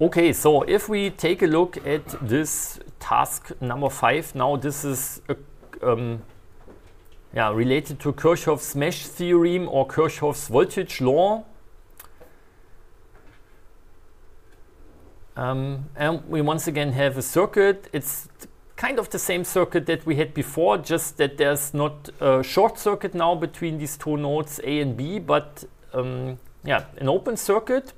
Okay, so if we take a look at this task number five, now this is a, um, yeah, related to Kirchhoff's mesh theorem or Kirchhoff's voltage law. Um, and we once again have a circuit. It's kind of the same circuit that we had before, just that there's not a short circuit now between these two nodes A and B, but um, yeah, an open circuit.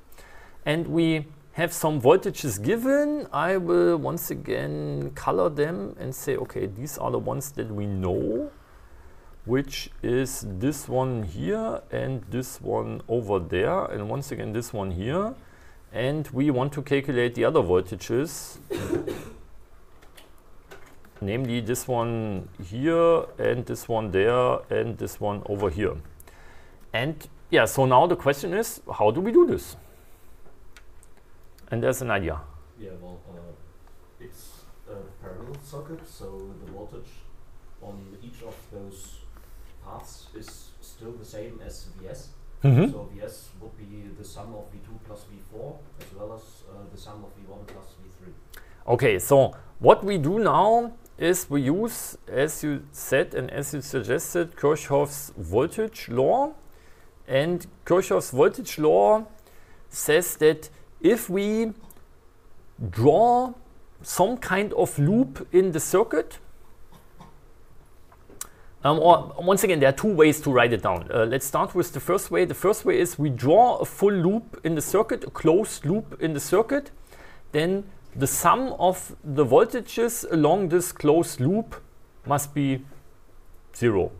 And we have some voltages given. I will once again color them and say, okay, these are the ones that we know, which is this one here and this one over there, and once again this one here. And we want to calculate the other voltages, namely this one here and this one there and this one over here. And yeah, so now the question is, how do we do this? And there's an idea. Yeah, well, uh, it's a parallel circuit, so the voltage on each of those paths is still the same as Vs. Mhm. So Vs would be the sum of V2 plus V4 as well as uh, the sum of V1 plus V3. Okay, so what we do now is we use, as you said and as you suggested, Kirchhoff's voltage law. And Kirchhoff's voltage law says that if we draw some kind of loop in the circuit, um, or once again, there are two ways to write it down. Uh, let's start with the first way. The first way is we draw a full loop in the circuit, a closed loop in the circuit. Then the sum of the voltages along this closed loop must be zero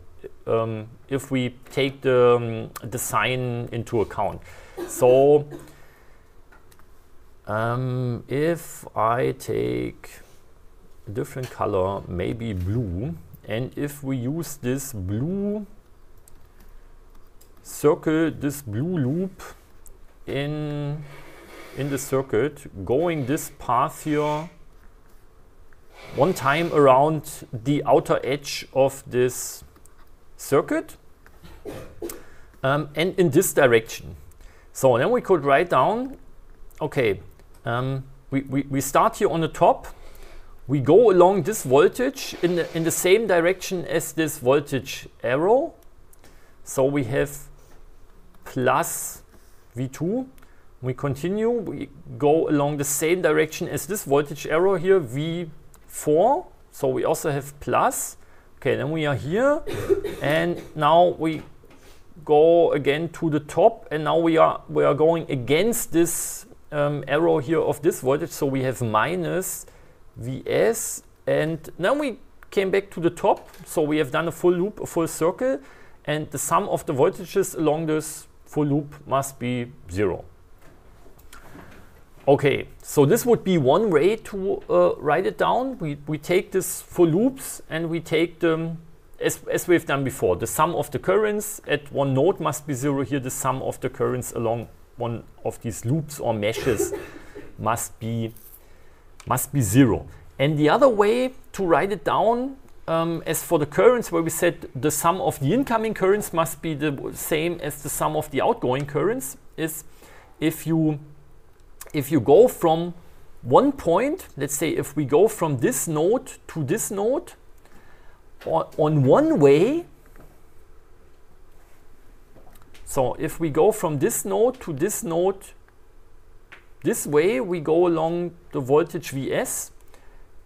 um, if we take the, um, the sign into account. So um, if I take a different color, maybe blue, and if we use this blue circle, this blue loop in, in the circuit, going this path here one time around the outer edge of this circuit um, and in this direction. So then we could write down, okay, um, we, we, we start here on the top, we go along this voltage in the, in the same direction as this voltage arrow. So we have plus V2. We continue, we go along the same direction as this voltage arrow here, V4. So we also have plus. Okay, then we are here, and now we go again to the top, and now we are we are going against this um, arrow here of this voltage, so we have minus Vs, and then we came back to the top, so we have done a full loop, a full circle, and the sum of the voltages along this full loop must be zero. Okay, so this would be one way to uh, write it down. We, we take this for loops and we take them as, as we've done before. The sum of the currents at one node must be zero. Here the sum of the currents along one of these loops or meshes must be, must be zero. And the other way to write it down um, as for the currents where we said the sum of the incoming currents must be the same as the sum of the outgoing currents is if you if you go from one point, let's say if we go from this node to this node, on, on one way, so if we go from this node to this node, this way we go along the voltage Vs.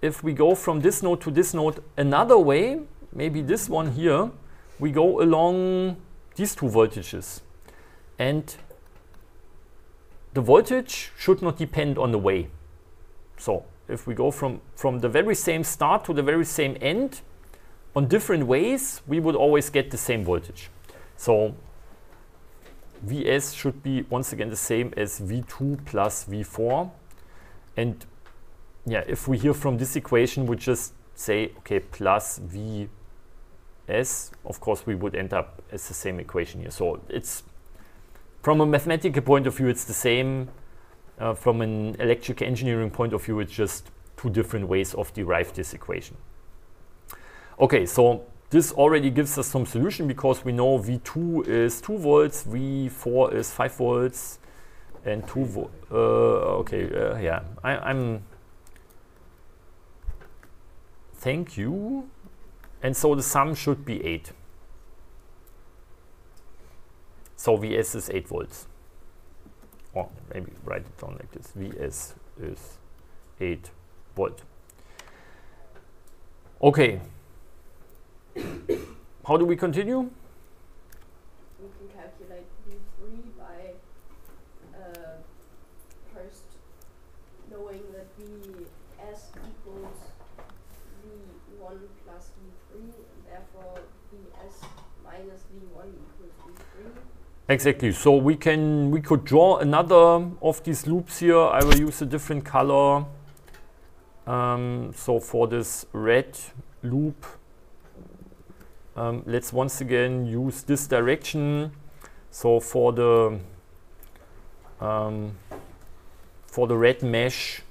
If we go from this node to this node another way, maybe this one here, we go along these two voltages. And the voltage should not depend on the way. So if we go from, from the very same start to the very same end on different ways, we would always get the same voltage. So Vs should be once again the same as V2 plus V4. And yeah, if we hear from this equation, we just say, okay, plus Vs, of course, we would end up as the same equation here. So it's from a mathematical point of view, it's the same. Uh, from an electrical engineering point of view, it's just two different ways of derive this equation. Okay, so this already gives us some solution because we know V2 is 2 volts, V4 is 5 volts, and 2 vo uh, okay uh, yeah. I, I'm thank you. And so the sum should be 8 so Vs is 8 volts. Or maybe write it down like this. Vs is 8 volt. Okay how do we continue We can calculate V3 by uh, first knowing that Vs equals V1 plus V3, and therefore Vs minus V1 equals V3. Exactly. So we can we could draw another of these loops here. I will use a different color. Um, so for this red loop, um, let's once again use this direction. So for the um, for the red mesh,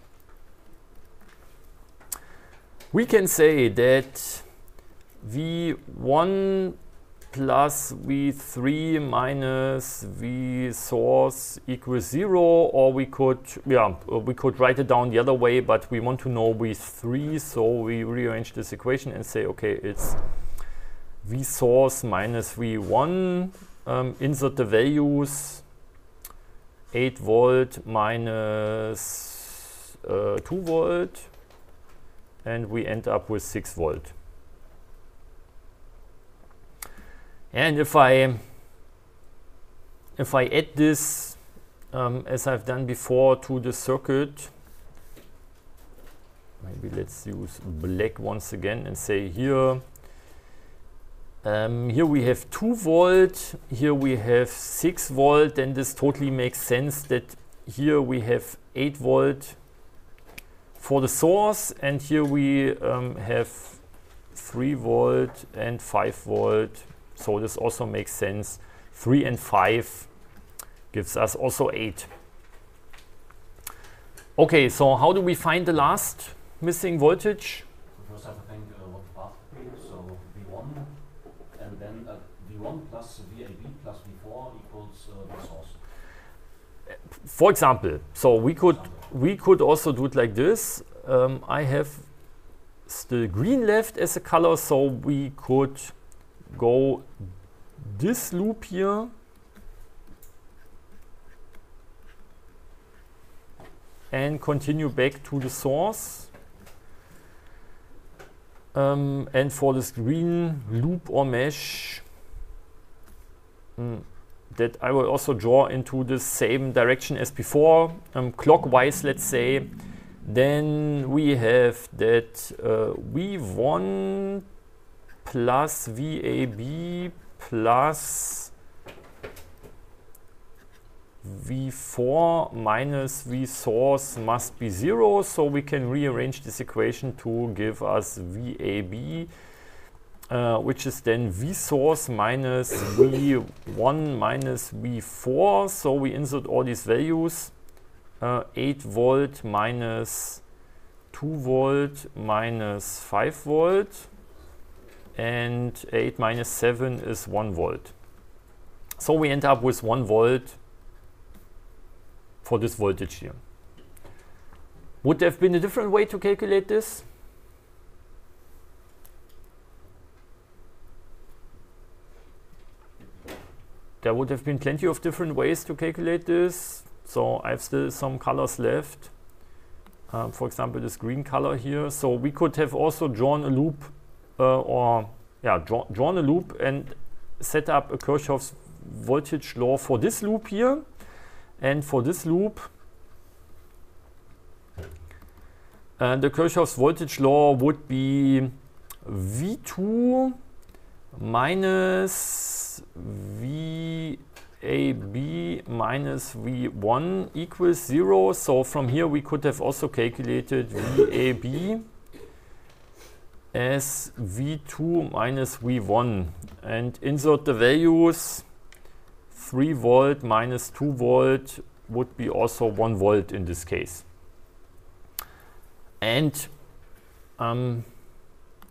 we can say that V1 plus V3 minus V source equals zero, or we could, yeah, uh, we could write it down the other way, but we want to know V3, so we rearrange this equation and say, okay, it's V source minus V1, um, insert the values, 8 volt minus uh, 2 volt, and we end up with 6 volt. And if I if I add this um, as I've done before to the circuit, maybe let's use black once again and say here um, here we have 2 volt, here we have 6 volt, then this totally makes sense that here we have 8 volt for the source and here we um, have 3 volt and 5 volt so this also makes sense. 3 and 5 gives us also 8. Okay, so how do we find the last missing voltage? So first I have to think uh, what the path would be. So V1 and then uh, V1 plus VAB plus V4 equals uh, the source. For example, so we could we could also do it like this. Um, I have still green left as a color, so we could go this loop here and continue back to the source. Um, and for this green loop or mesh mm, that I will also draw into the same direction as before, um, clockwise let's say, then we have that uh, V1 plus VAB plus V4 minus V source must be zero. So we can rearrange this equation to give us VAB, uh, which is then V source minus V1 minus V4. So we insert all these values. Uh, 8 volt minus 2 volt minus 5 volt and 8 minus 7 is 1 volt. So we end up with 1 volt for this voltage here. Would there have been a different way to calculate this? There would have been plenty of different ways to calculate this. So I have still some colors left. Um, for example, this green color here. So we could have also drawn a loop uh, or yeah, draw, drawn a loop and set up a Kirchhoff's voltage law for this loop here. And for this loop, uh, the Kirchhoff's voltage law would be V2 minus VAB minus V1 equals 0. So from here we could have also calculated VAB as V2 minus V1 and insert the values 3 volt minus 2 volt would be also 1 volt in this case. And um,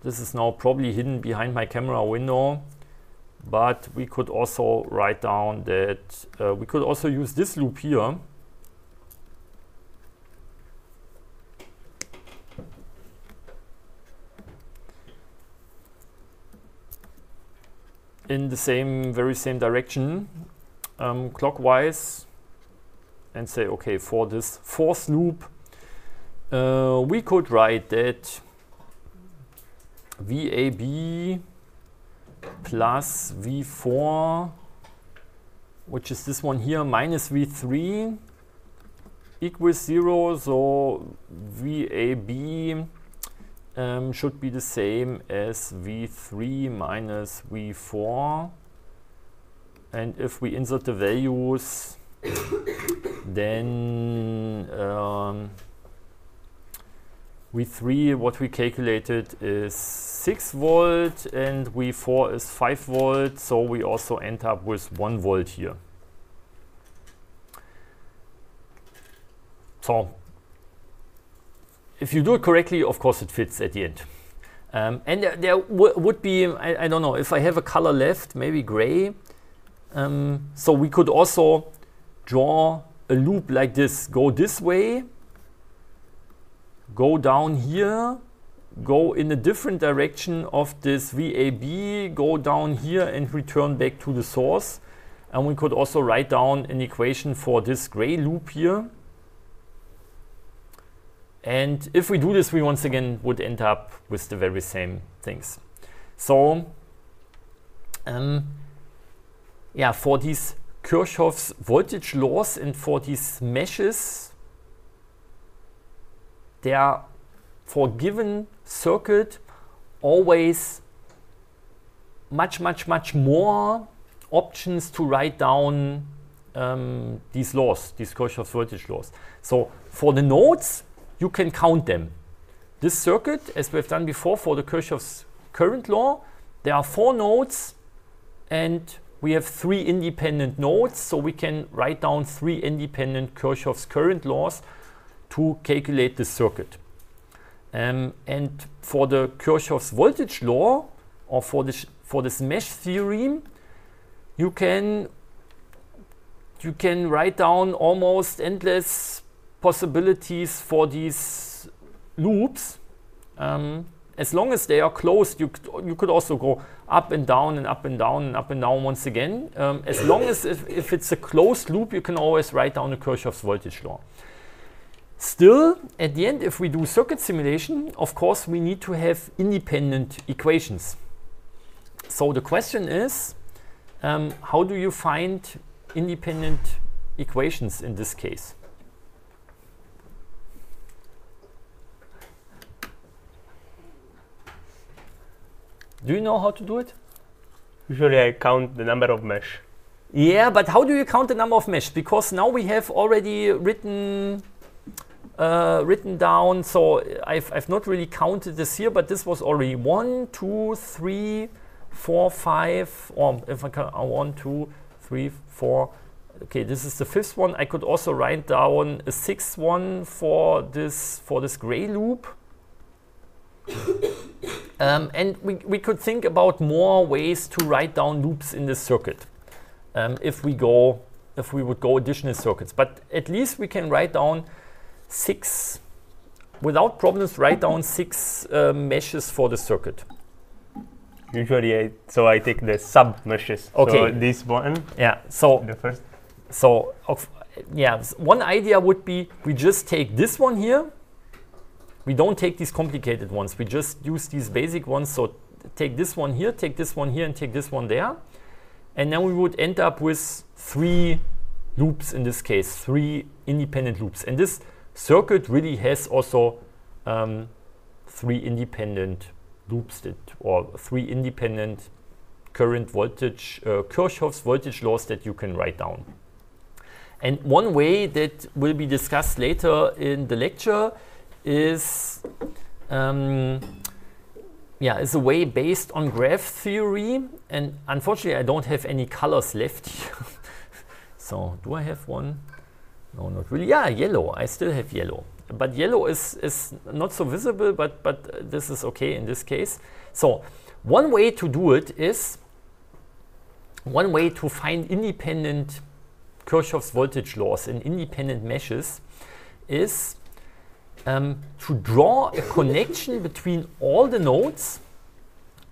this is now probably hidden behind my camera window, but we could also write down that uh, we could also use this loop here. In the same very same direction um, clockwise and say okay for this fourth loop uh, we could write that VAB plus V4, which is this one here, minus V3 equals 0. So VAB um, should be the same as V3 minus V4. And if we insert the values, then um, V3, what we calculated is 6 volt and V4 is 5 volt, so we also end up with 1 volt here. So, if you do it correctly, of course it fits at the end. Um, and there, there would be, I, I, don't know, if I have a color left, maybe gray. Um, so we could also draw a loop like this, go this way, go down here, go in a different direction of this VAB, go down here and return back to the source. And we could also write down an equation for this gray loop here. And if we do this, we once again would end up with the very same things. So, um, yeah, for these Kirchhoff's voltage laws and for these meshes, there for given circuit always much, much, much more options to write down um, these laws, these Kirchhoff's voltage laws. So for the nodes, you can count them. This circuit, as we've done before for the Kirchhoff's current law, there are four nodes and we have three independent nodes, so we can write down three independent Kirchhoff's current laws to calculate the circuit. Um, and for the Kirchhoff's voltage law, or for this, for this mesh theorem, you can you can write down almost endless possibilities for these loops. Um, as long as they are closed, you, you could also go up and down and up and down and up and down once again. Um, as long as if, if, it's a closed loop, you can always write down the Kirchhoff's voltage law. Still, at the end, if we do circuit simulation, of course, we need to have independent equations. So the question is, um, how do you find independent equations in this case? Do you know how to do it? Usually I count the number of mesh. Yeah, but how do you count the number of mesh? Because now we have already written uh, written down. So I've, I've not really counted this here, but this was already one, two, three, four, five, or if I can, uh, one, two, three, four. Okay, this is the fifth one. I could also write down a sixth one for this for this gray loop. Um, and we, we could think about more ways to write down loops in this circuit um, if we go if we would go additional circuits. But at least we can write down six without problems write down six uh, meshes for the circuit. Usually, I, so I take the sub meshes. Okay. So this one. Yeah. So the first. So of, yeah, one idea would be we just take this one here we don't take these complicated ones. We just use these basic ones. So take this one here, take this one here, and take this one there. And then we would end up with three loops in this case, three independent loops. And this circuit really has also um, three independent loops that, or three independent current voltage, uh, Kirchhoff's voltage laws that you can write down. And one way that will be discussed later in the lecture is um, yeah, is a way based on graph theory. And unfortunately, I don't have any colors left here. so do I have one? No, not really. Yeah, yellow. I still have yellow. But yellow is, is not so visible, but, but this is okay in this case. So one way to do it is, one way to find independent Kirchhoff's voltage laws in independent meshes is um, to draw a connection between all the nodes,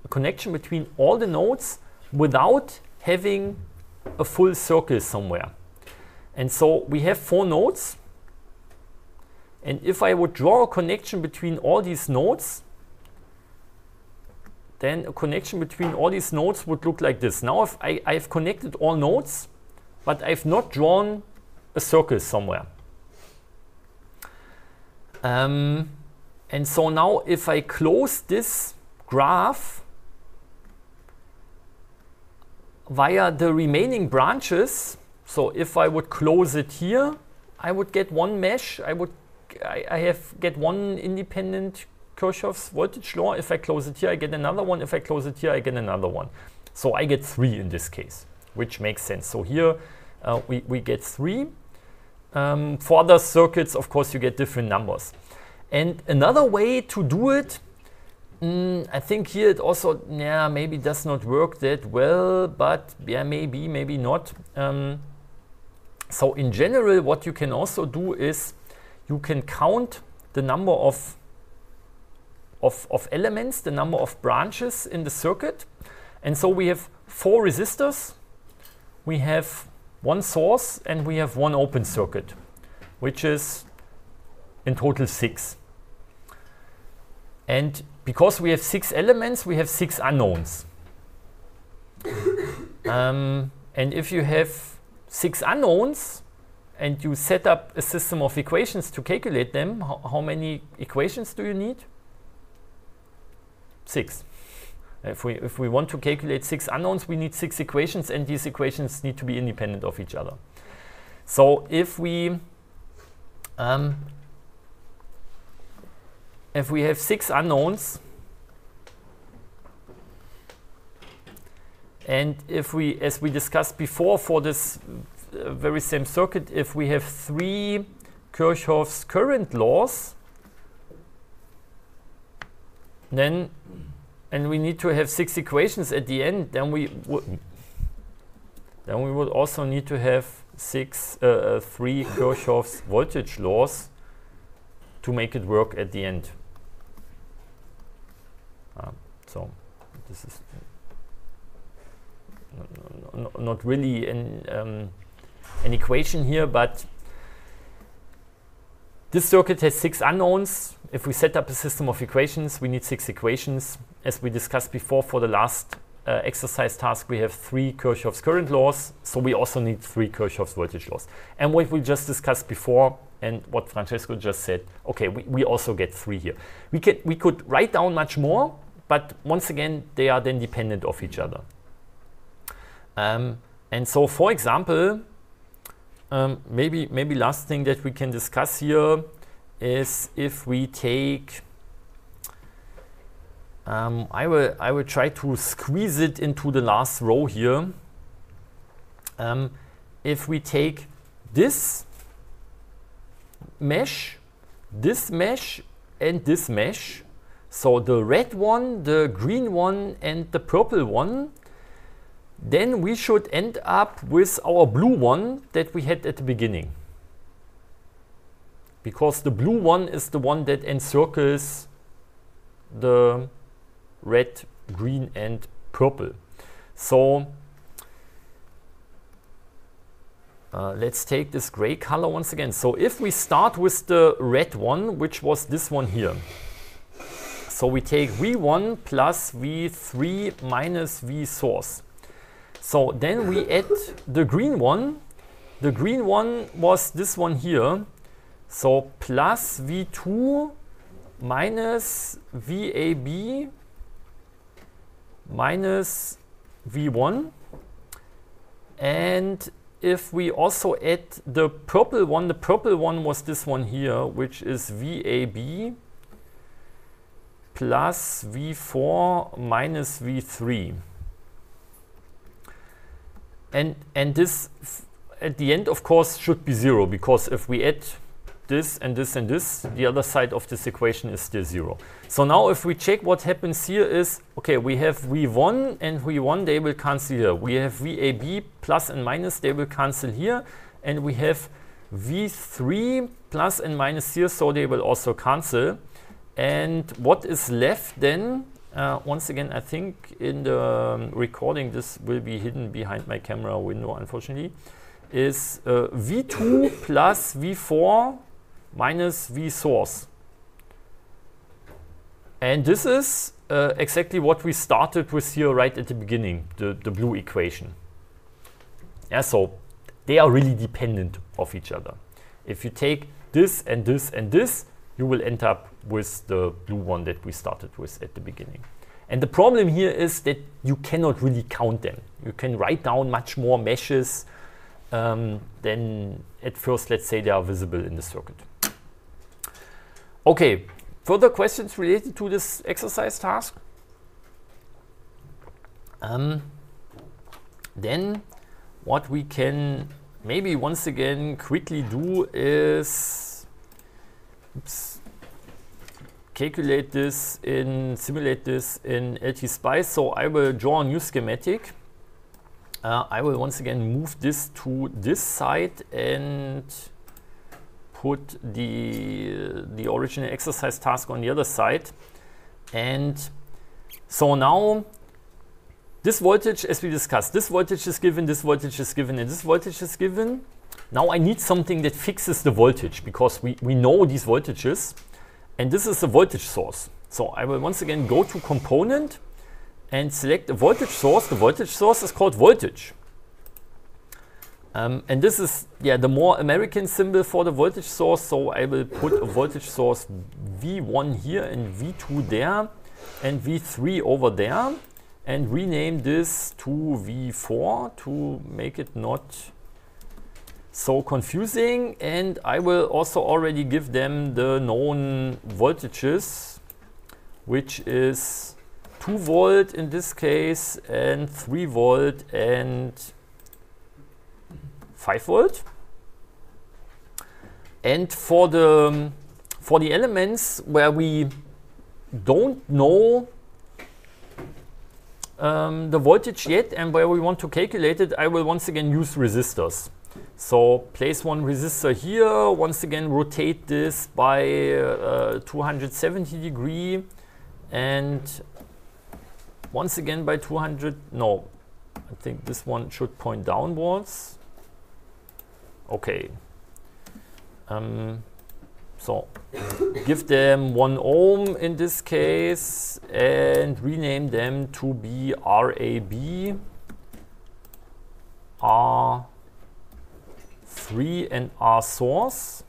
a connection between all the nodes without having a full circle somewhere. And so we have four nodes. And if I would draw a connection between all these nodes, then a connection between all these nodes would look like this. Now if I, I've connected all nodes, but I've not drawn a circle somewhere. Um, and so now if I close this graph via the remaining branches, so if I would close it here, I would get one mesh. I would I, I have get one independent Kirchhoff's voltage law. If I close it here, I get another one. If I close it here, I get another one. So I get three in this case, which makes sense. So here uh, we, we get three. Um, for other circuits, of course, you get different numbers. And another way to do it, mm, I think here it also, yeah, maybe does not work that well, but yeah, maybe, maybe not. Um, so in general, what you can also do is you can count the number of, of, of elements, the number of branches in the circuit. And so we have four resistors, we have one source, and we have one open circuit, which is in total six. And because we have six elements, we have six unknowns. um, and if you have six unknowns and you set up a system of equations to calculate them, how, how many equations do you need? Six. If we, if we want to calculate six unknowns, we need six equations, and these equations need to be independent of each other. So if we um, if we have six unknowns, and if we, as we discussed before for this uh, very same circuit, if we have three Kirchhoff's current laws, then, and we need to have six equations at the end, then we would, then we would also need to have six, uh, uh, three Kirchhoff's voltage laws to make it work at the end. Um, so this is not, really an, um, an equation here, but this circuit has six unknowns. If we set up a system of equations, we need six equations. As we discussed before for the last uh, exercise task, we have three Kirchhoff's current laws, so we also need three Kirchhoff's voltage laws. And what we just discussed before, and what Francesco just said, okay, we, we also get three here. We, can, we could write down much more, but once again, they are then dependent of each other. Um, and so, for example, um, maybe maybe last thing that we can discuss here is if we take. Um, I will I will try to squeeze it into the last row here. Um, if we take this mesh, this mesh, and this mesh, so the red one, the green one, and the purple one, then we should end up with our blue one that we had at the beginning. Because the blue one is the one that encircles the red, green, and purple. So uh, let's take this gray color once again. So if we start with the red one, which was this one here. So we take V1 plus V3 minus V source. So then we add the green one. The green one was this one here. So plus V2 minus VAB minus V1. And if we also add the purple one, the purple one was this one here, which is VAB plus V4 minus V3 and and this at the end of course should be zero because if we add this and this and this the other side of this equation is still zero. So now if we check what happens here is okay we have v1 and v1 they will cancel here. We have vab plus and minus they will cancel here. And we have v3 plus and minus here so they will also cancel. And what is left then Uh, once again, I think in the um, recording this will be hidden behind my camera window, unfortunately, is uh, V2 plus V4 minus V source. And this is uh, exactly what we started with here right at the beginning, the, the blue equation. Yeah, so they are really dependent of each other. If you take this and this and this, you will end up with the blue one that we started with at the beginning. And the problem here is that you cannot really count them. You can write down much more meshes um, than at first, let's say, they are visible in the circuit. Okay, further questions related to this exercise task? Um, then what we can maybe once again quickly do is oops, calculate this in, simulate this in LTspice. So I will draw a new schematic. Uh, I will once again move this to this side and put the, the original exercise task on the other side. And so now this voltage, as we discussed, this voltage is given, this voltage is given, and this voltage is given. Now I need something that fixes the voltage because we, we know these voltages. And this is a voltage source. So I will once again go to component and select a voltage source. The voltage source is called voltage. Um, and this is yeah the more American symbol for the voltage source. So I will put a voltage source V1 here and V2 there and V3 over there and rename this to V4 to make it not so confusing and I will also already give them the known voltages which is 2 volt in this case and 3 volt and 5 volt. And for the for the elements where we don't know um, the voltage yet and where we want to calculate it I will once again use resistors so place one resistor here, once again rotate this by uh, 270 degree and once again by 200, no, I think this one should point downwards. Okay. Um, so give them one ohm in this case and rename them to be RAB, R 3 and R source.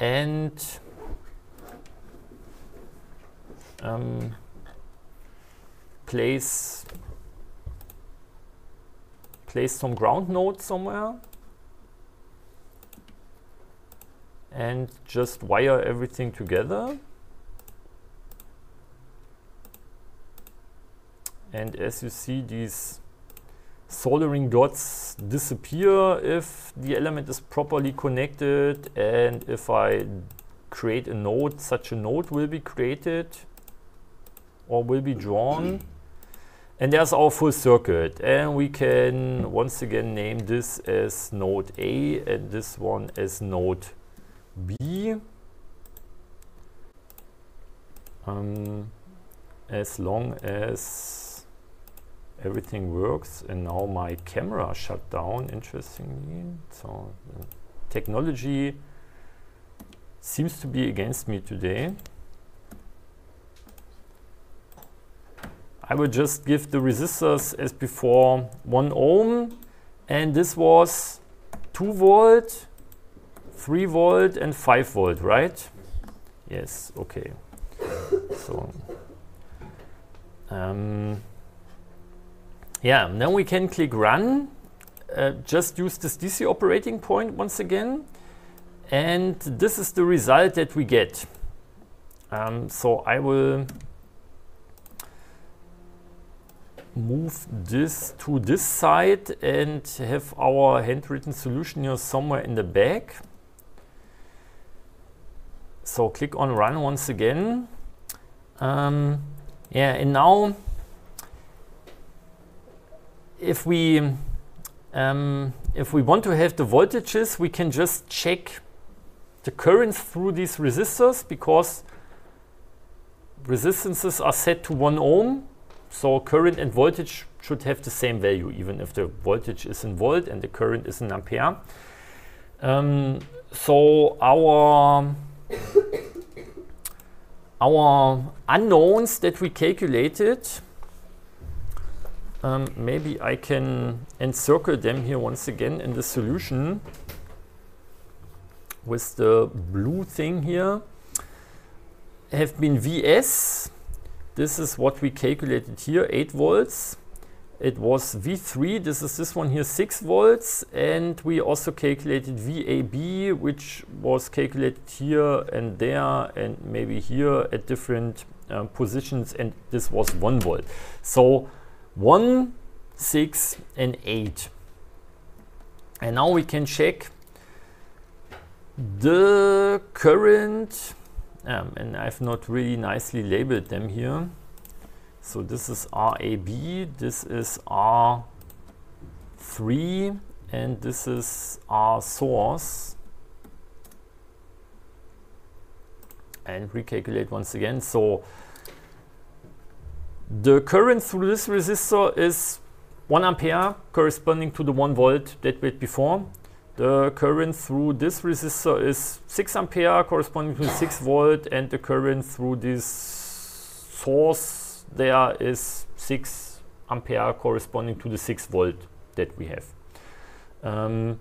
And um, place place some ground node somewhere. And just wire everything together. And as you see these soldering dots disappear if the element is properly connected and if I create a node, such a node will be created or will be drawn. And there's our full circuit and we can once again name this as node A and this one as node B. Um, as long as everything works and now my camera shut down interestingly. So uh, technology seems to be against me today. I will just give the resistors as before 1 ohm and this was 2 volt 3 volt and 5 volt right? Yes okay. So um, yeah, now we can click run. Uh, just use this DC operating point once again. And this is the result that we get. Um, so I will move this to this side and have our handwritten solution here somewhere in the back. So click on run once again. Um, yeah, and now if we um, if we want to have the voltages, we can just check the currents through these resistors because resistances are set to 1 ohm. So current and voltage should have the same value, even if the voltage is in volt and the current is in ampere. Um, so our our unknowns that we calculated, um, maybe I can encircle them here once again in the solution with the blue thing here, have been Vs. This is what we calculated here, 8 volts. It was V3, this is this one here, 6 volts. And we also calculated VAB, which was calculated here and there and maybe here at different uh, positions. And this was 1 volt. So 1, 6 and 8. And now we can check the current, um, and I've not really nicely labeled them here. So this is RAB, this is R3, and this is R source. And recalculate once again. So the current through this resistor is 1 ampere corresponding to the 1 volt that we had before. The current through this resistor is 6 ampere corresponding to 6 volt and the current through this source there is 6 ampere corresponding to the 6 volt that we have. Um,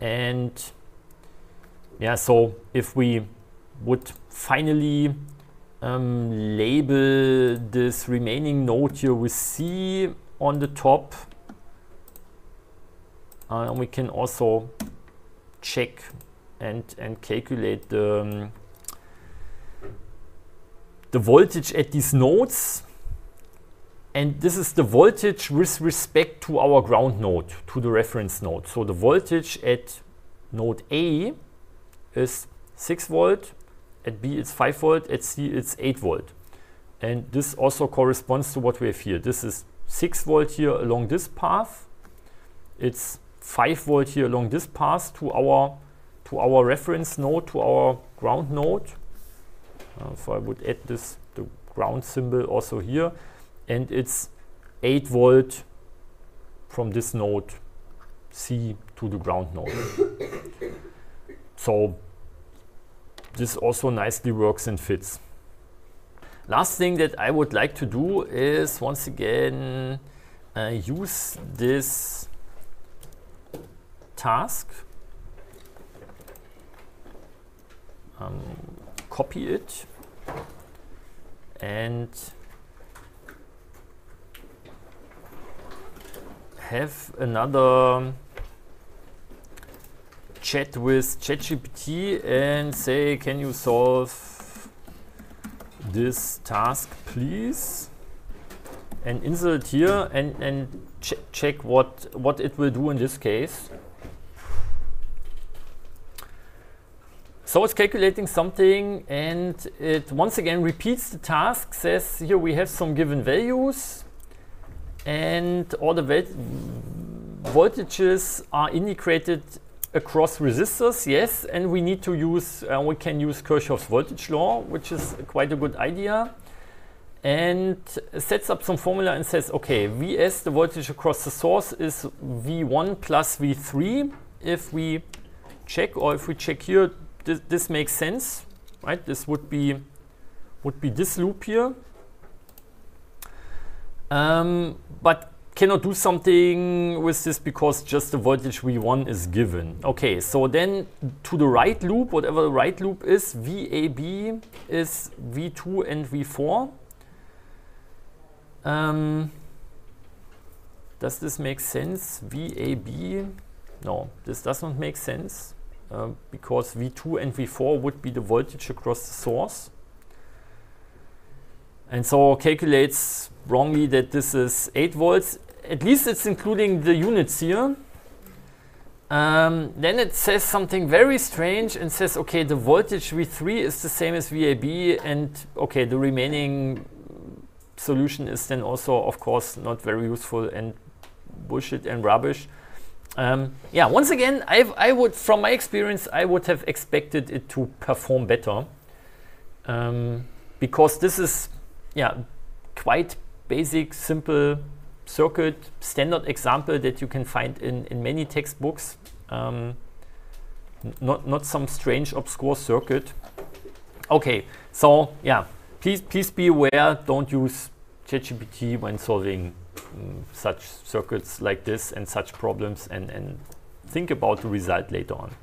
and yeah, so if we would finally um, label this remaining node here with C on the top, uh, and we can also check and, and calculate the, um, the voltage at these nodes and this is the voltage with respect to our ground node, to the reference node. So the voltage at node A is 6 volt, at B it's 5 volt, at C it's 8 volt. And this also corresponds to what we have here. This is 6 volt here along this path. It's 5 volt here along this path to our to our reference node, to our ground node. Uh, so I would add this the ground symbol also here and it's 8 volt from this node C to the ground node. so this also nicely works and fits. Last thing that I would like to do is once again uh, use this task, um, copy it and have another chat with ChatGPT and say, can you solve this task, please? And insert here and, and ch check what, what it will do in this case. So it's calculating something and it once again repeats the task, says here we have some given values and all the voltages are integrated across resistors, yes, and we need to use, uh, we can use Kirchhoff's voltage law, which is quite a good idea, and sets up some formula and says, okay, Vs, the voltage across the source, is V1 plus V3. If we check, or if we check here, this, this makes sense, right? This would be, would be this loop here. Um, but cannot do something with this because just the voltage V1 is given. Okay, so then to the right loop, whatever the right loop is, VAB is V2 and V4. Um, does this make sense? VAB? No, this does not make sense uh, because V2 and V4 would be the voltage across the source. And so calculates wrongly that this is 8 volts. At least it's including the units here. Um, then it says something very strange and says, okay, the voltage V3 is the same as VAB, and okay, the remaining solution is then also, of course, not very useful and bullshit and rubbish. Um, yeah, once again, I've, I would, from my experience, I would have expected it to perform better um, because this is yeah, quite basic, simple circuit, standard example that you can find in, in many textbooks. Um, not, not some strange, obscure circuit. Okay, so yeah, please, please be aware, don't use ChatGPT when solving mm, such circuits like this and such problems and, and think about the result later on.